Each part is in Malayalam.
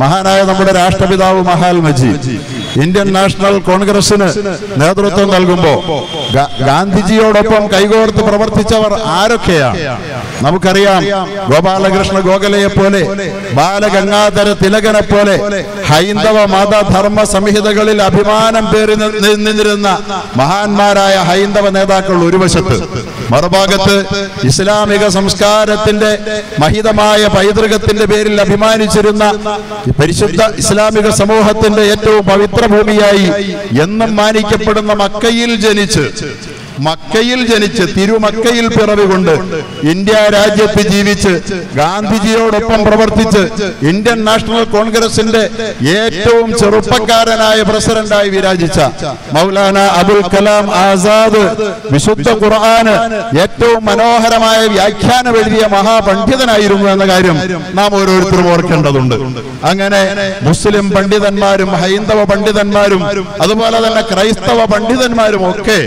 മഹാനായ നമ്മുടെ രാഷ്ട്രപിതാവ് മഹാത്മജി ഇന്ത്യൻ നാഷണൽ കോൺഗ്രസിന് നേതൃത്വം നൽകുമ്പോ ഗാന്ധിജിയോടൊപ്പം കൈകോർത്ത് പ്രവർത്തിച്ചവർ ആരൊക്കെയാണ്? നമുക്കറിയാം ഗോപാലകൃഷ്ണ ഗോഖലയെ പോലെ ബാലഗംഗാധര തിലകനെ പോലെ ഹൈന്ദവ മതധർമ്മ സംഹിതകളിൽ അഭിമാനം പേറി നിന്നിരുന്ന മഹാന്മാരായ ഹൈന്ദവ നേതാക്കൾ ഒരു വശത്ത്. മറുഭാഗത്ത് ഇസ്ലാമിക സംസ്കാരത്തിന്റെ മഹിതമായ പൈതൃകത്തിന്റെ പേരിൽ അഭിമാനിച്ചിരുന്ന പരിശുദ്ധ ഇസ്ലാമിക സമൂഹത്തിന്റെ ഏറ്റവും പവിത്ര ഭൂമിയായി എന്നും മാനിക്കപ്പെടുന്ന മക്കയിൽ ജനിച്ച് മക്കയിൽ ജനിച്ച് തിരുമക്കയിൽ പിറവികൊണ്ട് ഇന്ത്യ രാജ്യത്ത് ജീവിച്ച് ഗാന്ധിജിയോടൊപ്പം പ്രവർത്തിച്ച് ഇന്ത്യൻ നാഷണൽ കോൺഗ്രസിന്റെ ഏറ്റവും ചെറുപ്പക്കാരനായ പ്രസിഡന്റായി വിരാജിച്ച മൗലാന അബുൽ കലാം ആസാദ് വിശുദ്ധ ഖുർആന് ഏറ്റവും മനോഹരമായ വ്യാഖ്യാനം എഴുതിയ മഹാപണ്ഡിതനായിരുന്നു എന്ന കാര്യം നാം ഓരോരുത്തരും ഓർക്കേണ്ടതുണ്ട്. അങ്ങനെ മുസ്ലിം പണ്ഡിതന്മാരും ഹൈന്ദവ പണ്ഡിതന്മാരും അതുപോലെ തന്നെ ക്രൈസ്തവ പണ്ഡിതന്മാരും ഒക്കെ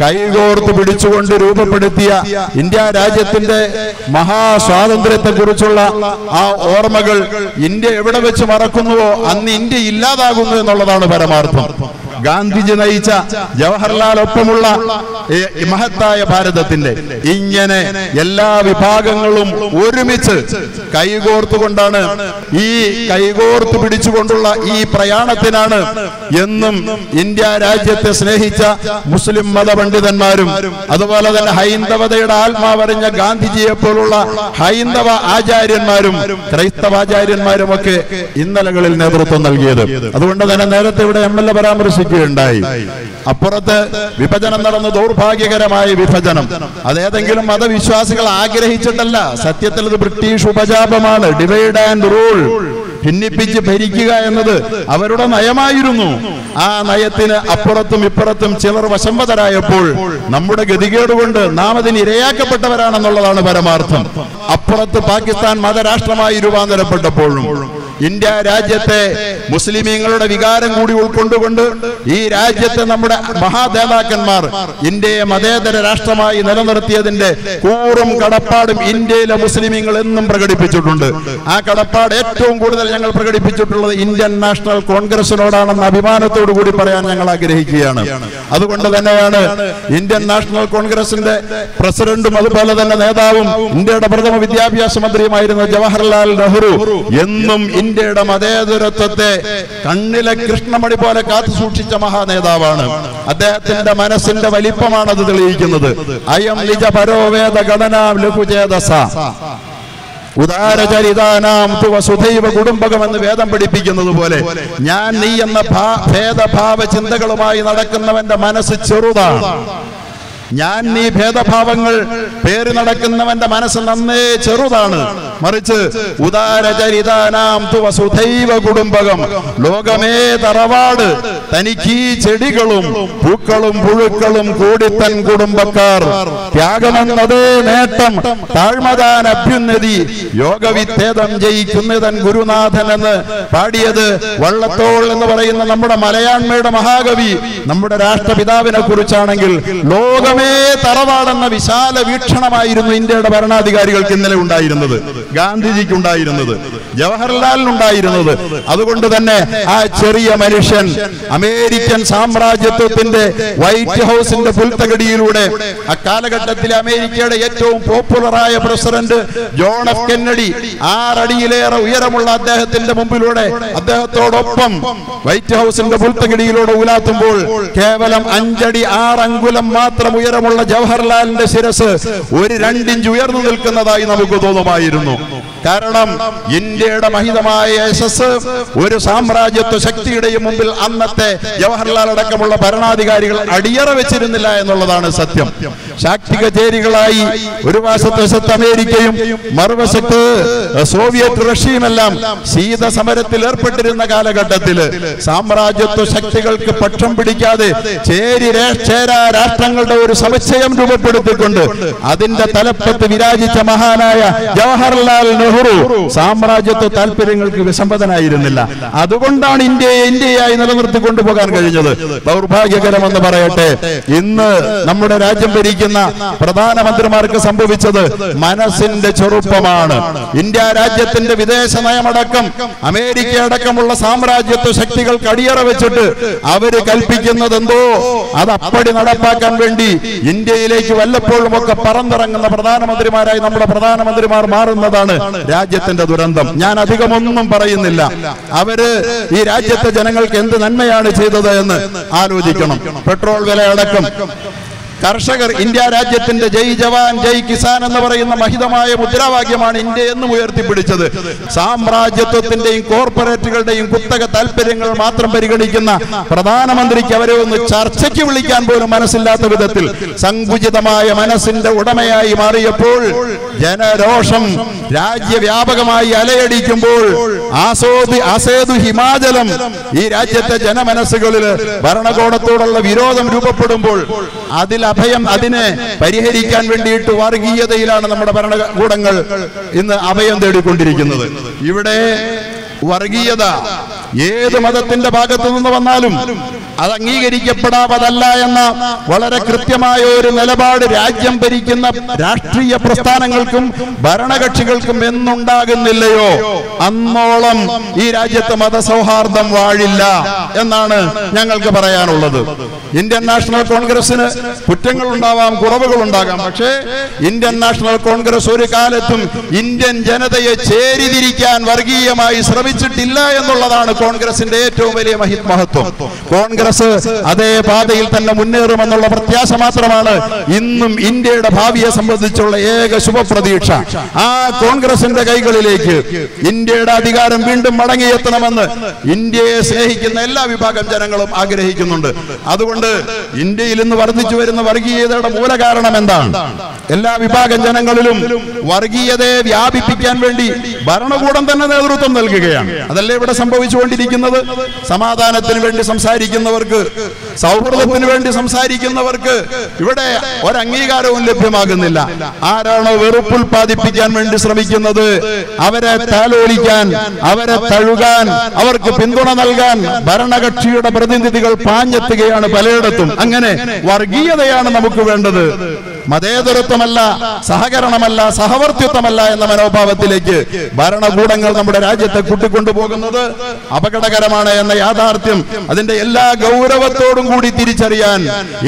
കൈകോർത്ത് പിടിച്ചുകൊണ്ട് രൂപപ്പെടുത്തിയ ഇന്ത്യ രാജ്യത്തിന്റെ മഹാസ്വാതന്ത്ര്യത്തെ കുറിച്ചുള്ള ആ ഓർമ്മകൾ ഇന്ത്യ എവിടെ വെച്ച് മറക്കുന്നുവോ അന്ന് ഇന്ത്യ ഇല്ലാതാകുന്നു എന്നുള്ളതാണ് പരമാർത്ഥം. ഗാന്ധിജി നയിച്ച ജവഹർലാൽ ഒപ്പമുള്ള മഹത്തായ ഭാരതത്തിന്റെ ഇങ്ങനെ എല്ലാ വിഭാഗങ്ങളും ഒരുമിച്ച് കൈകോർത്തുകൊണ്ടാണ് ഈ കൈകോർത്തു പിടിച്ചുകൊണ്ടുള്ള ഈ പ്രയാണത്തിനാണ് എന്നും ഇന്ത്യ രാജ്യത്തെ സ്നേഹിച്ച മുസ്ലിം മതപണ്ഡിതന്മാരും അതുപോലെ തന്നെ ഹൈന്ദവതയുടെ ആത്മാവറിഞ്ഞ ഗാന്ധിജിയെ പോലുള്ള ഹൈന്ദവ ആചാര്യന്മാരും ക്രൈസ്തവാചാര്യന്മാരും ഒക്കെ ഇന്നലകളിൽ നേതൃത്വം നൽകിയത്. അതുകൊണ്ട് തന്നെ നേരത്തെ ഇവിടെ എം എൽ എ പരാമർശിക്കുകയുണ്ടായി അപ്പുറത്ത് വിഭജനം നടന്ന ദൗർഭാഗ്യകരമായ വിഭജനം. അതേതെങ്കിലും മതവിശ്വാസികൾ ആഗ്രഹിച്ചിട്ടല്ല. സത്യത്തിൽ ഇത് ബ്രിട്ടീഷ് ഉപജാപമാണ്. ഡിവൈഡ് ആൻഡ് റൂൾ ഭിന്നിപ്പിച്ച് ഭരിക്കുക എന്നത് അവരുടെ നയമായിരുന്നു. ആ നയത്തിന് അപ്പുറത്തും ഇപ്പുറത്തും ചിലർ വശംവതരായപ്പോൾ നമ്മുടെ ഗതികേട് കൊണ്ട് നാം അതിന് ഇരയാക്കപ്പെട്ടവരാണെന്നുള്ളതാണ് പരമാർത്ഥം. അപ്പുറത്ത് പാകിസ്ഥാൻ മതരാഷ്ട്രമായി രൂപാന്തരപ്പെട്ടപ്പോഴും ഇന്ത്യ രാജ്യത്തെ മുസ്ലിമീങ്ങളുടെ വികാരം കൂടി ഉൾക്കൊണ്ടുകൊണ്ട് ഈ രാജ്യത്തെ നമ്മുടെ മഹാദേതാക്കന്മാർ ഇന്ത്യയെ മതേതര രാഷ്ട്രമായി നിലനിർത്തിയതിന്റെ കൂറും കടപ്പാടും ഇന്ത്യയിലെ മുസ്ലിമീങ്ങൾ എന്നും പ്രകടിപ്പിച്ചിട്ടുണ്ട്. ആ കടപ്പാട് ഏറ്റവും കൂടുതൽ ഞങ്ങൾ പ്രകടിപ്പിച്ചിട്ടുള്ളത് ഇന്ത്യൻ നാഷണൽ കോൺഗ്രസിനോടാണെന്ന് അഭിമാനത്തോടു കൂടി പറയാൻ ഞങ്ങൾ ആഗ്രഹിക്കുകയാണ്. അതുകൊണ്ട് തന്നെയാണ് ഇന്ത്യൻ നാഷണൽ കോൺഗ്രസിന്റെ പ്രസിഡന്റും അതുപോലെ തന്നെ നേതാവും ഇന്ത്യയുടെ പ്രഥമ വിദ്യാഭ്യാസ മന്ത്രിയുമായിരുന്ന ജവഹർലാൽ നെഹ്റു എന്നും ഇന്ത്യയുടെ മതേതരത്വത്തെ കണ്ണിലെ കൃഷ്ണമണി പോലെ കാത്തു സൂക്ഷിച്ച മഹാനേതാവാണ്. അദ്ദേഹത്തിന്റെ മനസ്സിന്റെ വലിപ്പമാണ് അത് തെളിയിക്കുന്നത്. അയം നിജ പരോവേദ ഗണന ഉദാരചരിതാനാം കുടുംബകം എന്ന് വേദം പഠിപ്പിക്കുന്നത് പോലെ ഞാൻ നീ എന്ന ഭേദഭാവ ചിന്തകളുമായി നടക്കുന്നവന്റെ മനസ്സ് ചെറുതാണ്. ഞാൻ നീ ഭേദഭാവങ്ങൾ പേര് നടക്കുന്നവന്റെ മനസ്സ് നന്നേ ചെറുതാണ്. മറിച്ച് ഉദാരചരിതാനാം തു വസുധൈവ കുടുംബകം. ലോകമേ തറവാട്. തനിക്ക് ഈ ചെടികളും പൂക്കളും പുഴുക്കളും കൂടിത്തൻ കുടുംബക്കാർ. ത്യാഗമെന്നതേ നേട്ടം താഴ്മതാൻ അഭ്യുന്നതി. യോഗവിച്ഛേദം ജയിക്കുന്നതൻ ഗുരുനാഥൻ എന്ന് പാടിയത് വള്ളത്തോൾ എന്ന് പറയുന്ന നമ്മുടെ മലയാണ്മയുടെ മഹാകവി നമ്മുടെ രാഷ്ട്രപിതാവിനെ കുറിച്ചാണെങ്കിൽ ലോകമേ തറവാടെന്ന വിശാല വീക്ഷണമായിരുന്നു ഇന്ത്യയുടെ ഭരണാധികാരികൾക്ക് ഇന്നലെ ഉണ്ടായിരുന്നത്. ഗാന്ധിജിക്ക് ഉണ്ടായിരുന്നത്. ജവഹർലാലിനുണ്ടായിരുന്നത് അതുകൊണ്ട് തന്നെ ആ ചെറിയ മനുഷ്യൻ അമേരിക്കൻ സാമ്രാജ്യത്വത്തിന്റെ വൈറ്റ് ഹൗസിന്റെ പുൽത്തകടിയിലൂടെ കാലഘട്ടത്തിലെ അമേരിക്കയുടെ ഏറ്റവും പോപ്പുലറായ പ്രസിഡന്റ് ജോൺ എഫ് കെന്നഡി ആറടിയിലേറെ ഉയരമുള്ള അദ്ദേഹത്തിന്റെ മുമ്പിലൂടെ അദ്ദേഹത്തോടൊപ്പം വൈറ്റ് ഹൗസിന്റെ പുൽത്തകടിയിലൂടെ ഉലാത്തുമ്പോൾ കേവലം അഞ്ചടി ആറങ്കുലം മാത്രം ഉയരമുള്ള ജവഹർലാലിന്റെ ശിരസ് ഒരു രണ്ടിഞ്ച് ഉയർന്നു നിൽക്കുന്നതായി നമുക്ക് തോന്നുമായിരുന്നു. കാരണം ഇന്ത്യയുടെ മഹിതമായ യശസ് ഒരു സാമ്രാജ്യത്വ ശക്തിയുടെയും മുമ്പിൽ അന്നത്തെ ജവഹർലാൽ അടക്കമുള്ള ഭരണാധികാരികൾ അടിയറ വെച്ചിരുന്നില്ല എന്നുള്ളതാണ് സത്യം. ശാക്തിക ചേരികളായി ഒരു വശത്ത് അമേരിക്കയും മറുവശത്ത് സോവിയറ്റ് റഷ്യയുമെല്ലാം ശീത സമരത്തിൽ ഏർപ്പെട്ടിരുന്ന കാലഘട്ടത്തിൽ സാമ്രാജ്യത്വ ശക്തികൾക്ക് പക്ഷം പിടിക്കാതെ ചേരാ രാഷ്ട്രങ്ങളുടെ ഒരു സമുച്ചയം രൂപപ്പെടുത്തിക്കൊണ്ട് അതിന്റെ തലപ്പത്ത് വിരാജിച്ച മഹാനായ ജവഹർലാൽ നെഹ്റു സാമ്രാജ്യത്വ താല്പര്യങ്ങൾക്ക് വിസമ്മതനായിരുന്നില്ല. അതുകൊണ്ടാണ് ഇന്ത്യയെ ഇന്ത്യയായി നിലനിർത്തി കൊണ്ടുപോകാൻ കഴിഞ്ഞത്. ദൗർഭാഗ്യകരമെന്ന് പറയട്ടെ ഇന്ന് നമ്മുടെ രാജ്യം ഭരിക്കുന്ന പ്രധാനമന്ത്രിമാർക്ക് സംഭവിച്ചത് മനസ്സിന്റെ ചെറുപ്പമാണ്. ഇന്ത്യ രാജ്യത്തിന്റെ വിദേശ നയമടക്കം അമേരിക്ക അടക്കമുള്ള സാമ്രാജ്യത്വ ശക്തികൾക്ക് അടിയറ വെച്ചിട്ട് അവർ കൽപ്പിക്കുന്നത് എന്തോ അത് അപ്പടി നടപ്പാക്കാൻ വേണ്ടി ഇന്ത്യയിലേക്ക് വല്ലപ്പോഴും ഒക്കെ പറന്നിറങ്ങുന്ന പ്രധാനമന്ത്രിമാരായി നമ്മുടെ പ്രധാനമന്ത്രിമാർ മാറുന്നതാണ് രാജ്യത്തിന്റെ ദുരന്തം. ഞാൻ അധികമൊന്നും പറയുന്നില്ല. അവർ ഈ രാജ്യത്തെ ജനങ്ങൾക്ക് എന്ത് നന്മയാണ് ചെയ്തത് എന്ന് ആലോചിക്കണം. പെട്രോൾ വില അടക്കം. കർഷകർ ഇന്ത്യ രാജ്യത്തിന്റെ ജയ് ജവാൻ ജയ് കിസാൻ എന്ന് പറയുന്ന മഹിതമായ മുദ്രാവാക്യമാണ് ഇന്ത്യ എന്നും ഉയർത്തിപ്പിടിച്ചത്. സാമ്രാജ്യത്വത്തിന്റെയും കോർപ്പറേറ്റുകളുടെയും കുത്തക താല്പര്യങ്ങൾ മാത്രം പരിഗണിക്കുന്ന പ്രധാനമന്ത്രിക്ക് അവരെ ഒന്ന് ചർച്ചയ്ക്ക് വിളിക്കാൻ പോലും മനസ്സില്ലാത്ത വിധത്തിൽ സങ്കുചിതമായ മനസ്സിന്റെ ഉടമയായി മാറിയപ്പോൾ ജനരോഷം രാജ്യവ്യാപകമായി അലയടിക്കുമ്പോൾ ആസോദി ഹിമാചലം ഈ രാജ്യത്തെ ജനമനസ്സുകളിൽ ഭരണകൂടത്തോടുള്ള വിരോധം രൂപപ്പെടുമ്പോൾ അതിൽ അഭയം അതിനെ പരിഹരിക്കാൻ വേണ്ടിയിട്ട് വർഗീയതയിലാണ് നമ്മുടെ ഭരണകൂടങ്ങൾ ഇന്ന് അഭയം തേടിക്കൊണ്ടിരിക്കുന്നത്. ഇവിടെ വർഗീയത ഏത് മതത്തിന്റെ ഭാഗത്തു നിന്ന് വന്നാലും അത് അംഗീകരിക്കപ്പെടാവതല്ല എന്ന വളരെ കൃത്യമായ ഒരു നിലപാട് രാജ്യം ഭരിക്കുന്ന രാഷ്ട്രീയ പ്രസ്ഥാനങ്ങൾക്കും ഭരണകക്ഷികൾക്കും എന്നുണ്ടാകുന്നില്ലയോ? അന്നോളം ഈ രാജ്യത്ത് മതസൗഹാർദ്ദം വാഴില്ല എന്നാണ് ഞങ്ങൾക്ക് പറയാനുള്ളത്. ഇന്ത്യൻ നാഷണൽ കോൺഗ്രസിന് കുറ്റങ്ങൾ ഉണ്ടാവാം കുറവുകൾ ഉണ്ടാകാം പക്ഷേ ഇന്ത്യൻ നാഷണൽ കോൺഗ്രസ് ഒരു കാലത്തും ഇന്ത്യൻ ജനതയെ ചേരിതിരിക്കാൻ വർഗീയമായി ശ്രമിച്ചിട്ടില്ല എന്നുള്ളതാണ് കോൺഗ്രസിന്റെ ഏറ്റവും വലിയ മഹത്വം. മഹത്വം കോൺഗ്രസ് അതേ പാതയിൽ തന്നെ മുന്നേറുമെന്നുള്ള പ്രത്യാശ മാത്രമാണ്. ഇന്നും ഇന്ത്യയുടെ ഭാവിയെ സംബന്ധിച്ചുള്ള ഏക ശുഭപ്രതീക്ഷ. ആ കോൺഗ്രസിന്റെ കൈകളിലേക്ക് ഇന്ത്യയുടെ അധികാരം വീണ്ടും മടങ്ങിയെത്തണമെന്ന് ഇന്ത്യയെ സ്നേഹിക്കുന്ന എല്ലാ വിഭാഗം ജനങ്ങളും ആഗ്രഹിക്കുന്നുണ്ട്. അതുകൊണ്ട് ഇന്ത്യയിൽ ഇന്ന് വർദ്ധിച്ചു വരുന്ന വർഗീയതയുടെ മൂല കാരണം എന്താണ്? എല്ലാ വിഭാഗം ജനങ്ങളിലും വർഗീയതയെ വ്യാപിപ്പിക്കാൻ വേണ്ടി ഭരണകൂടം തന്നെ നേതൃത്വം നൽകുകയാണ്. അതല്ലേ ഇവിടെ സംഭവിച്ചുകൊണ്ടിരിക്കുന്നത്? സമാധാനത്തിന് വേണ്ടി സംസാരിക്കുന്നവർക്ക് സൗഹൃദത്തിന് വേണ്ടി സംസാരിക്കുന്നവർക്ക് ഇവിടെ ഒരംഗീകാരവും ലഭ്യമാകുന്നില്ല. ആരാണോ വെറുപ്പ് ഉൽപ്പാദിപ്പിക്കാൻ വേണ്ടി ശ്രമിക്കുന്നത്? അവരെ താലോലിക്കാൻ അവരെ തഴുകാൻ അവർക്ക് പിന്തുണ നൽകാൻ ഭരണകക്ഷിയുടെ പ്രതിനിധികൾ പാഞ്ഞെത്തുകയാണ് പലയിടത്തും. അങ്ങനെ വർഗീയതയാണ് നമുക്ക് വേണ്ടത്. മതേതരത്വമല്ല സഹകരണമല്ല സഹവർത്തിത്വമല്ല എന്ന മനോഭാവത്തിലേക്ക് ഭരണകൂടങ്ങൾ നമ്മുടെ രാജ്യത്തെ കൂട്ടിക്കൊണ്ടുപോകുന്നത് അപകടകരമാണ് എന്ന യാഥാർത്ഥ്യം അതിന്റെ എല്ലാ ഗൗരവത്തോടും കൂടി തിരിച്ചറിയാൻ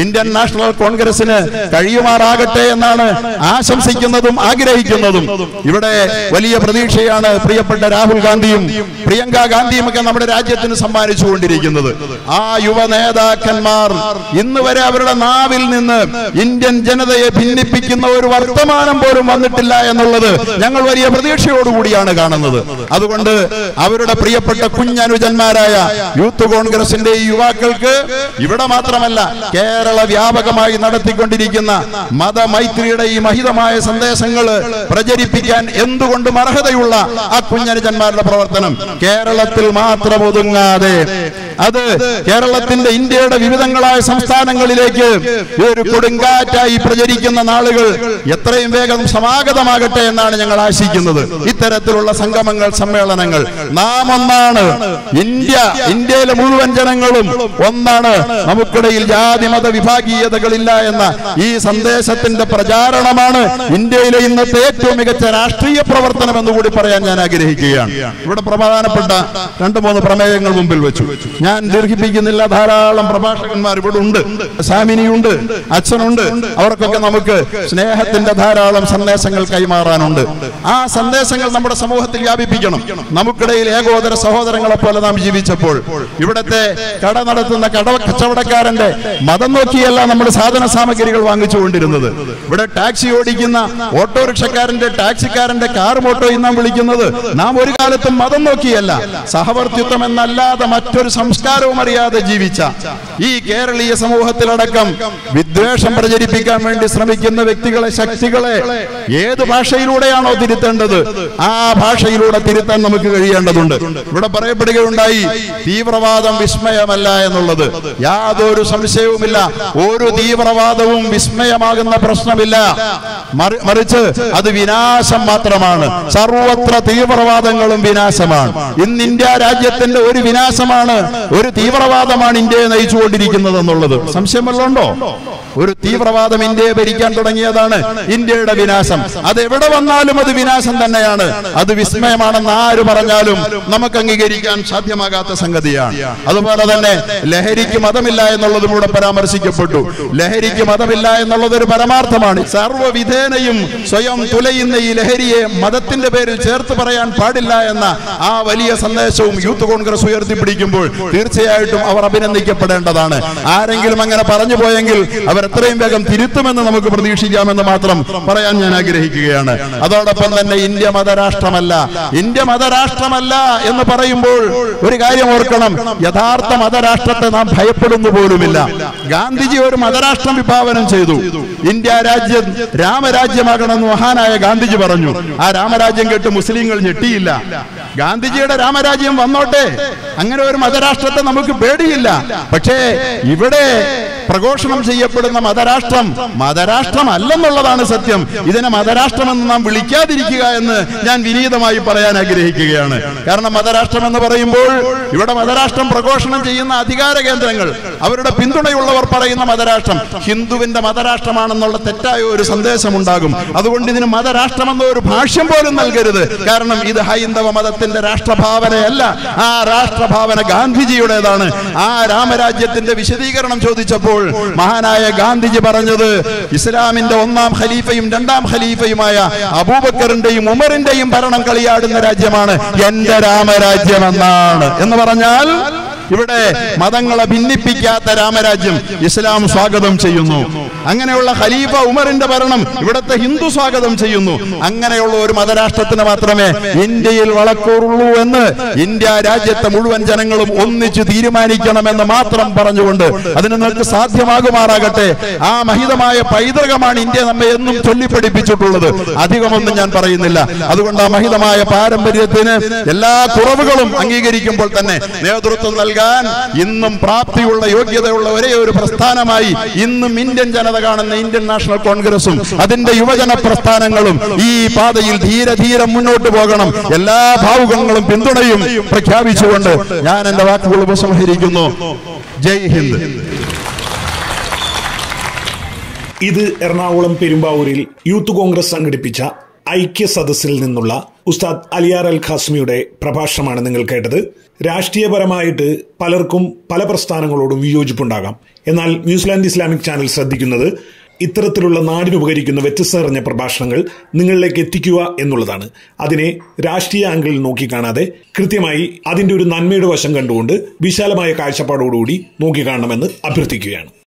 ഇന്ത്യൻ നാഷണൽ കോൺഗ്രസിന് കഴിയുമാറാകട്ടെ എന്നാണ് ആശംസിക്കുന്നതും ആഗ്രഹിക്കുന്നതും. ഇവിടെ വലിയ പ്രതീക്ഷയാണ് പ്രിയപ്പെട്ട രാഹുൽ ഗാന്ധിയും പ്രിയങ്ക ഗാന്ധിയും ഒക്കെ നമ്മുടെ രാജ്യത്തിന് സമ്മാനിച്ചു കൊണ്ടിരിക്കുന്നത് ആ യുവ നേതാക്കന്മാർ ഇന്ന് വരെ അവരുടെ നാവിൽ നിന്ന് ഇന്ത്യൻ ജനതയെ ഭിന്നിപ്പിക്കുന്ന ഒരു വർത്തമാനം പോലും വന്നിട്ടില്ല എന്നുള്ളത് ഞങ്ങൾ വലിയ പ്രതീക്ഷയോടുകൂടിയാണ് കാണുന്നത്. അതുകൊണ്ട് അവരുടെ പ്രിയപ്പെട്ട കുഞ്ഞനുജന്മാരായ യൂത്ത് കോൺഗ്രസിന്റെ ഈ യുവാക്കൾക്ക് ഇവിടെ മാത്രമല്ല കേരള വ്യാപകമായി നടത്തിക്കൊണ്ടിരിക്കുന്ന മതമൈത്രിയുടെ ഈ മഹിതമായ സന്ദേശങ്ങൾ പ്രചരിപ്പിക്കാൻ എന്തുകൊണ്ടും അർഹതയുള്ള ആ കുഞ്ഞനുജന്മാരുടെ പ്രവർത്തനം കേരളത്തിൽ മാത്രം ഒതുങ്ങാതെ അത് കേരളത്തിന്റെ ഇന്ത്യയുടെ വിവിധങ്ങളായ സംസ്ഥാനങ്ങളിലേക്ക് ഒരു കൊടുങ്കാറ്റായി പ്രചരിക്കുന്ന നാളുകൾ എത്രയും വേഗം സമാഗതമാകട്ടെ എന്നാണ് ഞങ്ങൾ ആശിക്കുന്നത്. ഇത്തരത്തിലുള്ള സംഗമങ്ങൾ സമ്മേളനങ്ങൾ നാം ഒന്നാണ്. ഇന്ത്യ ഇന്ത്യയിലെ മുഴുവൻ ജനങ്ങളും ഒന്നാണ്. നമുക്കിടയിൽ ജാതി മത വിഭാഗീയതകളില്ല എന്ന ഈ സന്ദേശത്തിന്റെ പ്രചാരണമാണ് ഇന്ത്യയിലെ ഇന്നത്തെ ഏറ്റവും മികച്ച രാഷ്ട്രീയ പ്രവർത്തനം എന്നുകൂടി പറയാൻ ഞാൻ ആഗ്രഹിക്കുകയാണ്. ഇവിടെ പ്രധാനപ്പെട്ട രണ്ട് മൂന്ന് പ്രമേയങ്ങൾ മുമ്പിൽ വെച്ചു. ഞാൻ ദീർഘിപ്പിക്കുന്നില്ല. ധാരാളം പ്രഭാഷകന്മാർ ഇവിടെ ഉണ്ട്. സാമിനിയുണ്ട് അച്ഛനുണ്ട്. അവർക്കൊക്കെ നമുക്ക് സ്നേഹത്തിന്റെ ധാരാളം സന്ദേശങ്ങൾ കൈമാറാനുണ്ട്. ആ സന്ദേശങ്ങൾ നമ്മുടെ സമൂഹത്തിൽ വ്യാപിപ്പിക്കണം. നമുക്കിടയിൽ ഏകോദര സഹോദരങ്ങളെ പോലെ നാം ജീവിച്ചപ്പോൾ ഇവിടത്തെ കട നടത്തുന്ന കട കച്ചവടക്കാരന്റെ മതം നോക്കിയല്ല നമ്മൾ സാധന സാമഗ്രികൾ വാങ്ങിച്ചുകൊണ്ടിരുന്നത്. ഇവിടെ ടാക്സി ഓടിക്കുന്ന ഓട്ടോറിക്ഷക്കാരന്റെ ടാക്സിക്കാരന്റെ കാർ മോട്ടോ നാം വിളിക്കുന്നത്. നാം ഒരു കാലത്തും മതം നോക്കിയല്ല. സഹവർത്തിത്വം എന്നല്ലാതെ മറ്റൊരു സംസ്കാരവും അറിയാതെ ജീവിച്ച ഈ കേരളീയ സമൂഹത്തിലടക്കം വിദ്വേഷം പ്രചരിപ്പിക്കാൻ വേണ്ടി ശ്രമിക്കുന്ന വ്യക്തികളെ ശക്തികളെ ഏത് ഭാഷയിലൂടെയാണോ തിരുത്തേണ്ടത്? ആ ഭാഷയിലൂടെ തിരുത്താൻ നമുക്ക് കഴിയേണ്ടതുണ്ട്. ഇവിടെ പറയപ്പെടുകയുണ്ടായി തീവ്രവാദം വിസ്മയമല്ല എന്നുള്ളത്. യാതൊരു സംശയവുമില്ല. ഒരു തീവ്രവാദവും വിസ്മയമാകുന്ന പ്രശ്നമില്ല. മറിച്ച് അത് വിനാശം മാത്രമാണ്. സർവത്ര തീവ്രവാദങ്ങളും വിനാശമാണ്. ഇന്ന് ഇന്ത്യ രാജ്യത്തിന്റെ ഒരു വിനാശമാണ് ഒരു തീവ്രവാദമാണ് ഇന്ത്യയെ നയിച്ചുകൊണ്ടിരിക്കുന്നത് എന്നുള്ളത്. സംശയം ഒരു തീവ്രവാദം ഇന്ത്യയെ ഭരിക്കാൻ തുടങ്ങിയതാണ് ഇന്ത്യയുടെ വിനാശം. അത് എവിടെ വന്നാലും അത് വിനാശം തന്നെയാണ്. അത് വിസ്മയമാണെന്ന് ആര് പറഞ്ഞാലും നമുക്ക് അംഗീകരിക്കാൻ സാധ്യമാകാത്ത സംഗതിയാണ്. അതുപോലെ തന്നെ ലഹരിക്ക് മതമില്ല എന്നുള്ളതും കൂടെ പരാമർശിക്കപ്പെട്ടു. ലഹരിക്ക് മതമില്ല എന്നുള്ളത് ഒരു പരമാർത്ഥമാണ്. സർവവിധേനയും സ്വയം തുലയുന്ന ഈ ലഹരിയെ മതത്തിന്റെ പേരിൽ ചേർത്ത് പറയാൻ പാടില്ല എന്ന ആ വലിയ സന്ദേശവും യൂത്ത് കോൺഗ്രസ് ഉയർത്തിപ്പിടിക്കുമ്പോൾ തീർച്ചയായിട്ടും അവർ അഭിനന്ദിക്കപ്പെടേണ്ടതാണ്. ആരെങ്കിലും അങ്ങനെ പറഞ്ഞു പോയെങ്കിൽ അവർ എത്രയും വേഗം തിരുത്തുമെന്ന് നമുക്ക് പ്രതീക്ഷിക്കാമെന്ന് മാത്രം പറയാൻ ഞാൻ ആഗ്രഹിക്കുകയാണ്. അതോടൊപ്പം തന്നെ ഇന്ത്യ മതരാഷ്ട്രമല്ല. ഇന്ത്യ മതരാഷ്ട്രമല്ല എന്ന് പറയുമ്പോൾ ഒരു കാര്യം ഓർക്കണം. യഥാർത്ഥ മതരാഷ്ട്രത്തെ നാം ഭയപ്പെടുന്നു പോലുമില്ല. ഗാന്ധിജി ഒരു മതരാഷ്ട്രം വിഭാവനം ചെയ്തു. ഇന്ത്യ രാജ്യം രാമരാജ്യമാകണമെന്ന് മഹാനായ ഗാന്ധിജി പറഞ്ഞു. ആ രാമരാജ്യം കേട്ട് മുസ്ലിങ്ങൾ ഞെട്ടിയില്ല. ഗാന്ധിജിയുടെ രാമരാജ്യം വന്നോട്ടെ. അങ്ങനെ ഒരു മതരാഷ്ട്രത്തെ നമുക്ക് പേടിയില്ല. പക്ഷേ ഇവിടെ പ്രഘോഷണം ചെയ്യപ്പെടുന്ന മതരാഷ്ട്രം മതരാഷ്ട്രം അല്ലെന്നുള്ളതാണ് സത്യം. ഇതിനെ മതരാഷ്ട്രമെന്ന് നാം വിളിക്കാതിരിക്കുക എന്ന് ഞാൻ വിനീതമായി പറയാൻ ആഗ്രഹിക്കുകയാണ്. കാരണം മതരാഷ്ട്രം എന്ന് പറയുമ്പോൾ ഇവിടെ മതരാഷ്ട്രം പ്രഘോഷണം ചെയ്യുന്ന അധികാര കേന്ദ്രങ്ങൾ അവരുടെ പിന്തുണയുള്ളവർ പറയുന്ന മതരാഷ്ട്രം ഹിന്ദുവിന്റെ മതരാഷ്ട്രമാണെന്നുള്ള തെറ്റായ ഒരു സന്ദേശം ഉണ്ടാകും അതുകൊണ്ട് ഇതിന് മതരാഷ്ട്രം എന്ന ഒരു ഭാഷ്യം പോലും നൽകരുത്. കാരണം ഇത് ഹൈന്ദവ മതത്തിന്റെ രാഷ്ട്രഭാവനയല്ല. ആ രാഷ്ട്രഭാവന ഗാന്ധിജിയുടേതാണ്. ആ രാമരാജ്യത്തിന്റെ വിശദീകരണം ചോദിച്ചപ്പോൾ മഹാനായ ഗാന്ധിജി പറഞ്ഞത് ഇസ്ലാമിന്റെ ഒന്നാം ഖലീഫയും രണ്ടാം ഖലീഫയുമായ അബൂബക്കറിന്റെയും ഉമറിന്റെയും ഭരണം കളിയാടുന്ന രാജ്യമാണ് എന്റെ രാമരാജ്യം എന്നാണ് എന്ന് പറഞ്ഞാൽ ഇവിടെ മതങ്ങളെ ഭിന്നിപ്പിക്കാത്ത രാമരാജ്യം ഇസ്ലാം സ്വാഗതം ചെയ്യുന്നു. അങ്ങനെയുള്ള ഖലീഫ ഉമറിന്റെ ഭരണം ഇവിടുത്തെ ഹിന്ദു സ്വാഗതം ചെയ്യുന്നു. അങ്ങനെയുള്ള ഒരു മതരാഷ്ട്രത്തിന് മാത്രമേ ഇന്ത്യയിൽ വളക്കൂറുള്ളൂ എന്ന് ഇന്ത്യ രാജ്യത്തെ മുഴുവൻ ജനങ്ങളും ഒന്നിച്ച് തീരുമാനിക്കണമെന്ന് മാത്രം പറഞ്ഞുകൊണ്ട് അതിന് നിങ്ങൾക്ക് സാധ്യമാകുമാറാകട്ടെ. ആ മഹിതമായ പൈതൃകമാണ് ഇന്ത്യ നമ്മെ എന്നും ചൊല്ലിപ്പഠിപ്പിച്ചിട്ടുള്ളത്. അധികമൊന്നും ഞാൻ പറയുന്നില്ല. അതുകൊണ്ട് ആ മഹിതമായ പാരമ്പര്യത്തിന് എല്ലാ കുറവുകളും അംഗീകരിക്കുമ്പോൾ തന്നെ നേതൃത്വം നൽകാൻ ഇന്നും പ്രാപ്തിയുള്ള യോഗ്യതയുള്ള ഒരേ ഒരു പ്രസ്ഥാനമായി ഇന്നും ഇന്ത്യൻ ജനത കാണുന്ന ഇന്ത്യൻ നാഷണൽ കോൺഗ്രസും അതിന്റെ യുവജന പ്രസ്ഥാനങ്ങളും ഈ പാതയിൽ ധീരെ ധീരെ മുന്നോട്ട് പോകണം. എല്ലാ ഭാവുകങ്ങളും പിന്തുണയും പ്രഖ്യാപിച്ചുകൊണ്ട് ഞാൻ എന്റെ വാക്കുകൾ ഉപസംഹരിക്കുന്നു. ജയ് ഹിന്ദ്. ഇത് എറണാകുളം പെരുമ്പാവൂരിൽ യൂത്ത് കോൺഗ്രസ് സംഘടിപ്പിച്ച ഐക്യ സദസ്സിൽ നിന്നുള്ള ഉസ്താദ് അലിയാർ അൽ ഖാസ്മിയുടെ പ്രഭാഷണമാണ് നിങ്ങൾ കേട്ടത്. രാഷ്ട്രീയപരമായിട്ട് പലർക്കും പല പ്രസ്ഥാനങ്ങളോടും വിയോജിപ്പുണ്ടാകാം. എന്നാൽ ന്യൂസിലാൻഡ് ഇസ്ലാമിക് ചാനൽ ശ്രദ്ധിക്കുന്നത് ഇത്തരത്തിലുള്ള നാടിനുപകരിക്കുന്ന വ്യത്യസ്ത നിറഞ്ഞ പ്രഭാഷണങ്ങൾ നിങ്ങളിലേക്ക് എത്തിക്കുക എന്നുള്ളതാണ്. അതിനെ രാഷ്ട്രീയ ആംഗിളിൽ നോക്കിക്കാണാതെ കൃത്യമായി അതിന്റെ ഒരു നന്മയുടെ വശം കണ്ടുകൊണ്ട് വിശാലമായ കാഴ്ചപ്പാടോടുകൂടി നോക്കിക്കാണണമെന്ന് അഭ്യർത്ഥിക്കുകയാണ്.